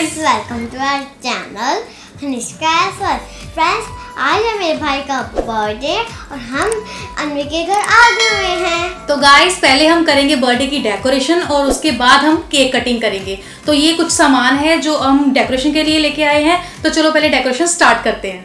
Guys welcome to our channel Hanishka Eswar friends आज है मेरे भाई का बर्थडे और हम अनवी के घर आ गए हुए हैं। तो गाइस पहले हम करेंगे बर्थडे की डेकोरेशन और उसके बाद हम केक कटिंग करेंगे। तो ये कुछ सामान है जो हम डेकोरेशन के लिए लेके आए हैं। तो चलो पहले डेकोरेशन स्टार्ट करते हैं।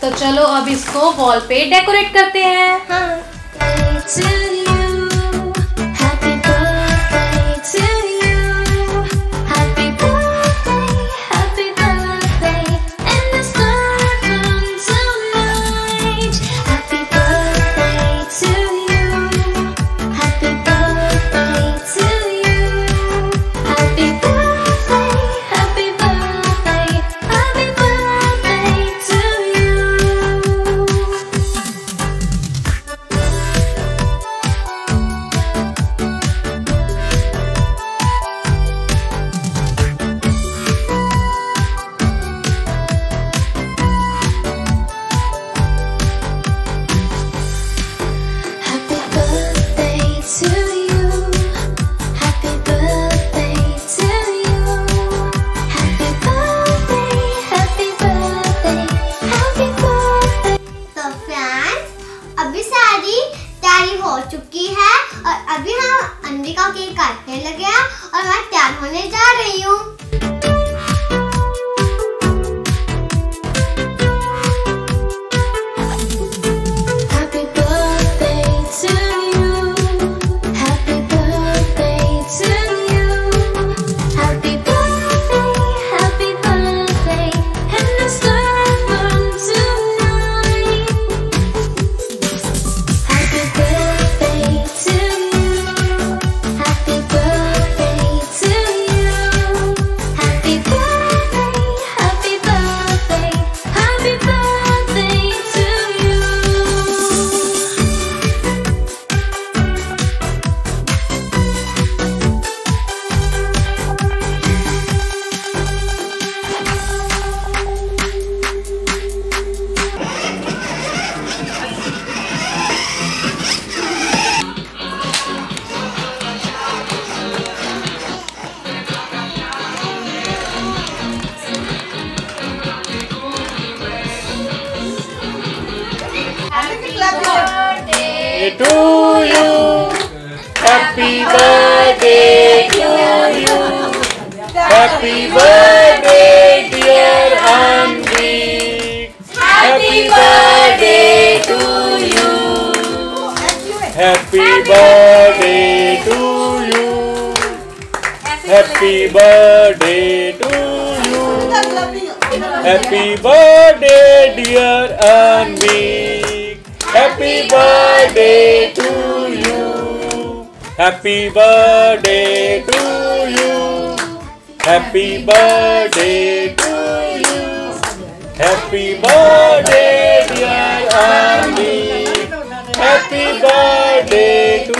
तो चलो अब इसको वॉल पे डेकोरेट करते हैं। हाँ। To you. Happy birthday to you. Happy birthday, dear Anvi. Happy birthday to you. Happy birthday to you. Happy birthday to you. Happy birthday, dear Anvi. Happy birthday to you. Happy birthday to you. Happy birthday to you. Happy birthday, dear Anvi. Happy birthday to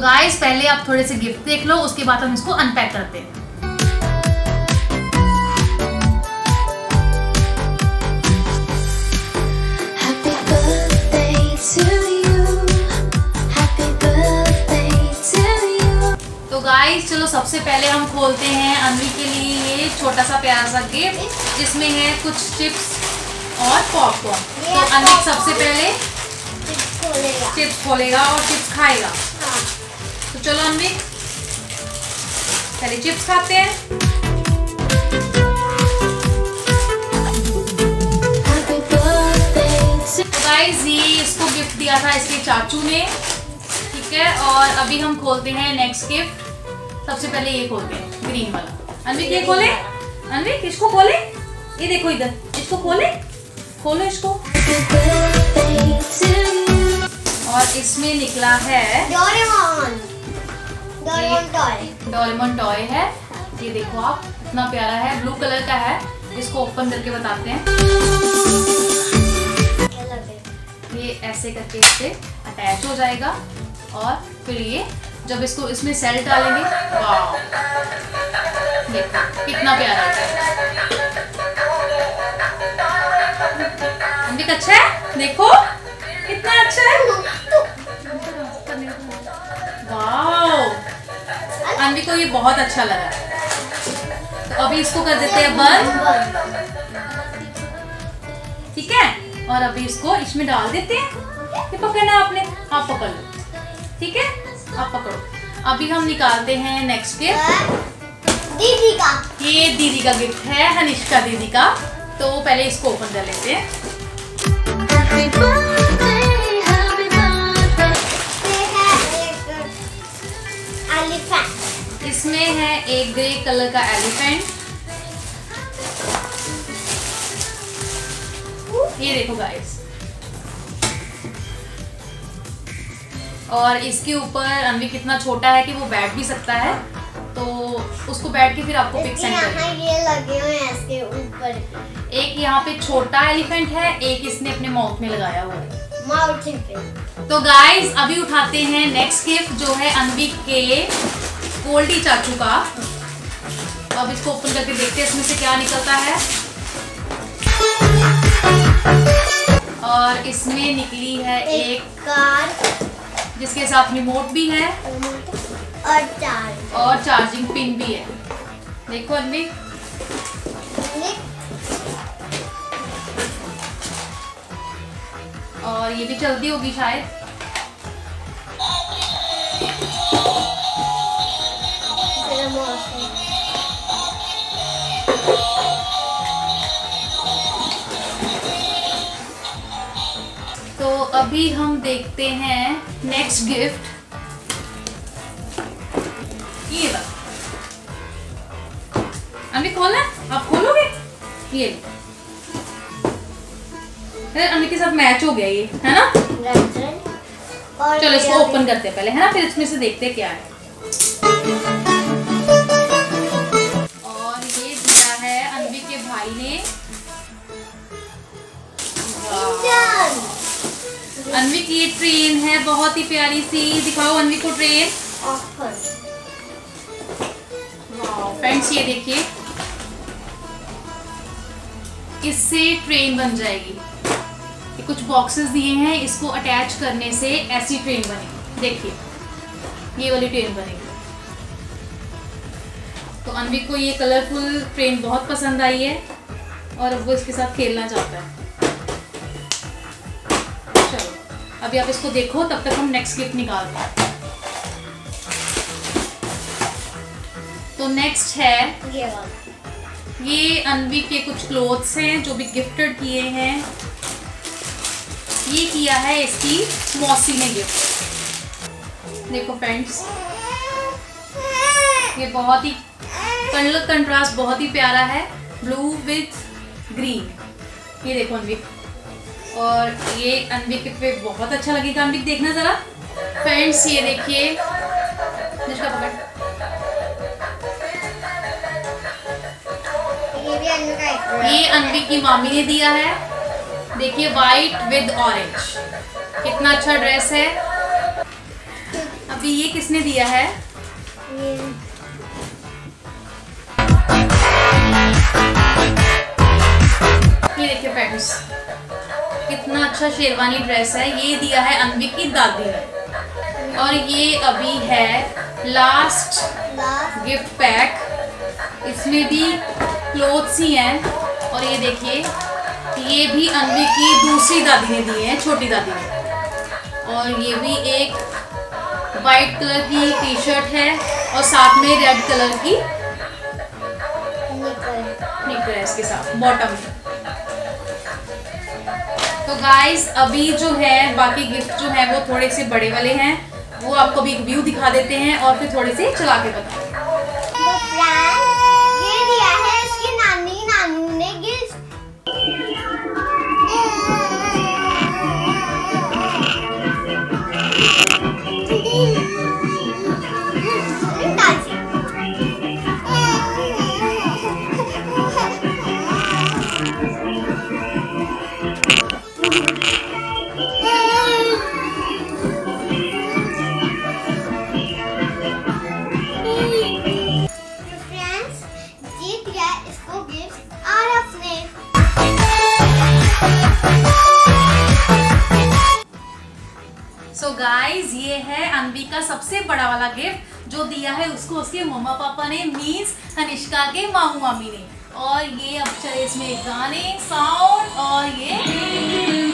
guys पहले आप थोड़े से gift देख लो उसके बाद हम इसको unpack करते हैं। You. तो गाइस चलो सबसे पहले हम खोलते हैं अनवी के लिए ये छोटा सा प्यारा सा गिफ्ट जिसमें है कुछ चिप्स और पॉपकॉर्न तो अनवी सबसे पहले चिप्स खोलेगा। और चिप्स खाएगा। हाँ तो चलो अनवी पहले चिप्स खाते हैं। इसको गिफ्ट दिया था इसके चाचू ने, ठीक है? और अभी हम खोलते हैं नेक्स्ट गिफ्ट सबसे पहले ये खोलते हैं ग्रीन वाला। अनवी ये खोले? अनवी इसको खोले? ये देखो इधर, इसको खोले? खोलो इसको. और इसमें निकला है डोरेमोन टॉय है। ये देखो आप, इतना प्यारा है ब्लू कलर का है। इसको ओपन करके बताते हैं। ये ऐसे करके इससे अटैच हो जाएगा। और फिर ये, जब इसको इसमें सेल डालेंगे कितना प्यारा है। अच्छा है? देखो, कितना अच्छा है। अनवी को ये बहुत अच्छा लगा। तो अभी इसको कर देते हैं बंद। ठीक है? और अभी इसको इसमें डाल देते हैं। ये पकड़ना आपने। आप पकड़ लो। ठीक है? आप पकड़ो। अभी हम निकालते हैं नेक्स्ट गिफ्ट दीदी का। ये दीदी का गिफ्ट है हनिष्का दीदी का। तो पहले इसको ओपन कर लेते हैं। इसमें है एक ग्रे कलर का एलिफेंट। ये देखो गाइस और इसके ऊपर अनवी कितना छोटा है कि वो बैठ भी सकता है। तो उसको बैठ के फिर आपको पिक सेंड ये लगे हुए हैं इसके ऊपर। एक यहाँ पे छोटा एलिफेंट है एक इसने अपने माउथ में लगाया हुआ है। माउथ तो गाइस अभी उठाते हैं नेक्स्ट गिफ्ट जो है अनवी के गोल्डी चाचू का। अब इसको ओपन करके देखते हैं इसमें से क्या निकलता है। और इसमें निकली है एक एक कार। जिसके साथ रिमोट भी है। और चार और चार्जिंग पिन भी है। देखो अनवी। और ये भी चलती होगी शायद। अभी हम देखते हैं नेक्स्ट गिफ्ट ये अभी खोलना है? आप खोलोगे? ये। अम्मी के साथ मैच हो गया ये है ना? चलो इसको ओपन करते हैं पहले है ना? फिर इसमें से देखते हैं क्या है। अनवी की ये ट्रेन है बहुत ही प्यारी सी। दिखाओ अनवी को ट्रेन फ्रेंड्स ये देखिए। इससे ट्रेन बन जाएगी। ये कुछ बॉक्सेस दिए हैं इसको अटैच करने से ऐसी ट्रेन बनेगी। देखिए ये वाली ट्रेन बनेगी। तो अनवी को ये कलरफुल ट्रेन बहुत पसंद आई है और अब वो इसके साथ खेलना चाहता है। अभी आप इसको देखो तब तक हम नेक्स्ट गिफ्ट निकालते हैं। तो नेक्स्ट है ये ये अनवी के कुछ क्लोथ्स हैं जो भी गिफ्टेड किए हैं। ये किया है इसकी मौसी ने गिफ्ट देखो फ्रेंड्स ये बहुत ही कलर कंट्रास्ट बहुत ही प्यारा है ब्लू विथ ग्रीन ये देखो अनवी। और ये अनवी के पे बहुत अच्छा लगेगा अनवी देखना जरा। फ्रेंड्स ये देखिए। ये अन्नू का मामी ने दिया है। देखिए वाइट विद ऑरेंज कितना अच्छा ड्रेस है। अभी ये किसने दिया है? ये ये देखिए फ्रेंड्स कितना अच्छा शेरवानी ड्रेस है ये दिया है अनविक की दादी ने। और ये अभी है लास्ट गिफ्ट पैक इसमें भी क्लोथ्स ही हैं। और ये देखिए ये भी अनवी की दूसरी दादी ने दिए हैं छोटी दादी ने। और ये भी एक वाइट कलर की टी शर्ट है और साथ में रेड कलर की निकर है इसके साथ बॉटम तो गाइस अभी जो है, बाकी गिफ्ट जो है, वो थोड़े से बड़े वाले हैं। वो आपको भी एक व्यू दिखा देते हैं और फिर थोड़े से चला के बताते हैं। दिया है, उसको उसके मम्मा पापा ने, मीन्स अनिष्का के मामू मामी ने। और ये अब चले इसमें गाने साउंड और ये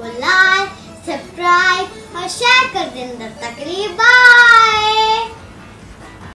तो लाइक सब्सक्राइब और शेयर कर देना तब तक के लिए बाय